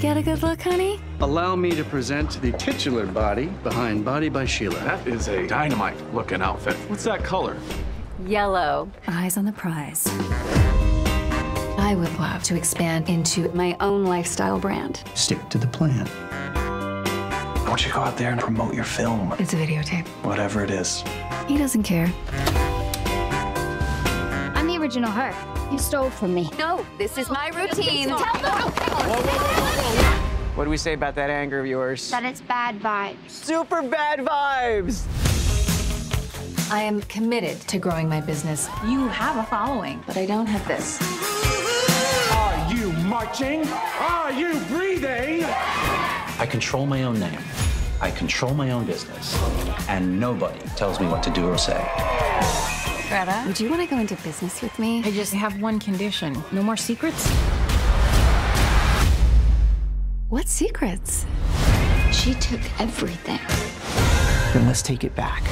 Get a good look, honey? Allow me to present the titular body behind Body by Sheila. That is a dynamite looking outfit. What's that color? Yellow. Eyes on the prize. I would love to expand into my own lifestyle brand. Stick to the plan. Why don't you go out there and promote your film? It's a videotape. Whatever it is. He doesn't care. I'm the original her. You stole from me. No, this is my routine. What do we say about that anger of yours? That it's bad vibes. Super bad vibes. I am committed to growing my business, You have a following. but I don't have this. Are you marching? Are you breathing? I control my own name. I control my own business. And nobody tells me what to do or say. Greta, Would you want to go into business with me? I just have one condition. No more secrets? What secrets? She took everything. Then let's take it back.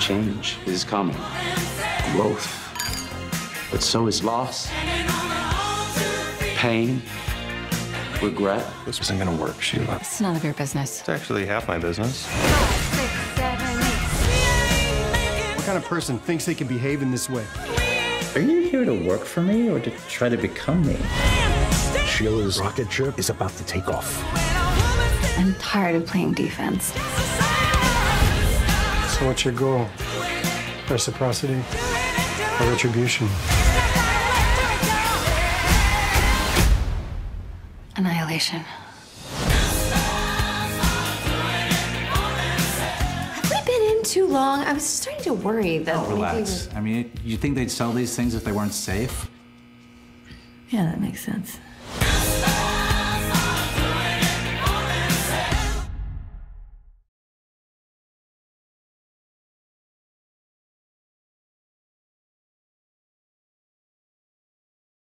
Change is coming. Growth. But so is loss. Pain. Regret. This isn't gonna work, Sheila. It's none of your business. It's actually half my business. What kind of person thinks they can behave in this way? Are you here to work for me or to try to become me? Sheila's rocket ship is about to take off. I'm tired of playing defense. So what's your goal? Reciprocity or retribution? Annihilation. Have we been in too long? I was starting to worry that oh, maybe Relax. I mean, you think they'd sell these things if they weren't safe? Yeah, that makes sense.